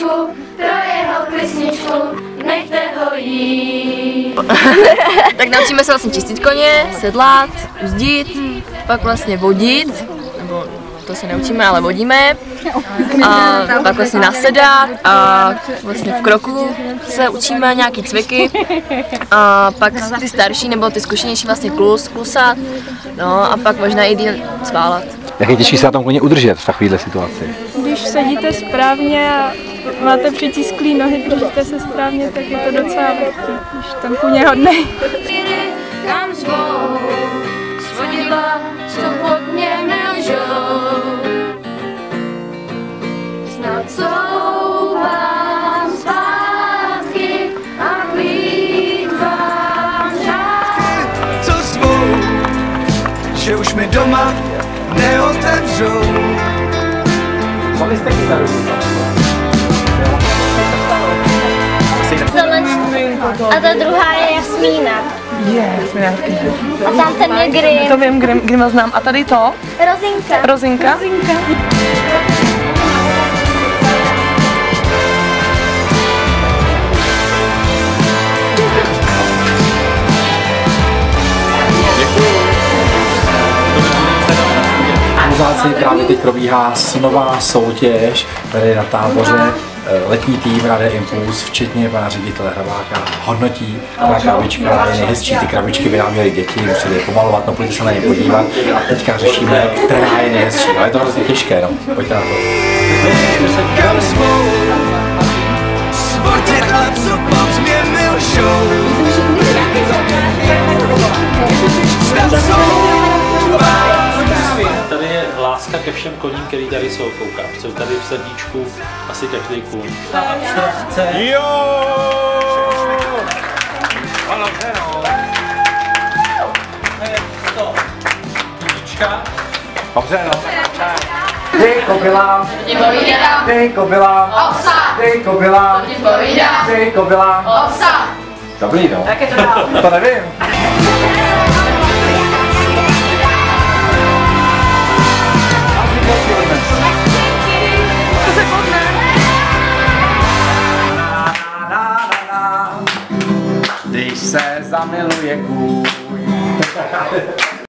písničku, pro jeho písničku, nechte ho jít. tak naučíme se vlastně čistit koně, sedlat, uzdit, hmm. pak vlastně vodit, nebo to se neučíme, ale vodíme. A pak vlastně nasedat a vlastně v kroku se učíme nějaký cviky. A pak ty starší nebo ty zkušenější vlastně klus, klusat. No a pak možná i díl cválat. Jak je těžší se na tom koně udržet v takovéhle situaci? Když sedíte správně a máte přitisklý nohy, držíte se správně, tak je to docela lehký, když ten kůň je hodnej. kam zvou, svodidla, co pod mě melžou. Snad souvám zpátky a plýtvám žár. co svou, že už mi doma neotevřou. A ta druhá je Jasmína. Je, nějaký. A tam ten je Grim. To vím, Grim, Grima znám. A tady to? Rozinka. Rozinka? Rozinka. Muzáci právě teď probíhá nová soutěž tady na táboře. Eh, Letní tým Rade Impuls, včetně pana ředitele Hrabáka, hodnotí, která krabička je nejhezčí. Ty krabičky vyráběly děti, museli je pomalovat, no pojďte se na ně podívat. A teďka řešíme, která je nejhezčí. Ale je to hrozně těžké, no. Pojďte na to. Ke všem koním, který tady jsou, koukám. Jsou tady v srdíčku asi každý kůň. Dobře, no. Dej kobylám, dej kobylám, dej kobylám, dej kobylám. Dobrý, no. Jak je to dál? To nevím. Zamiluje kůň.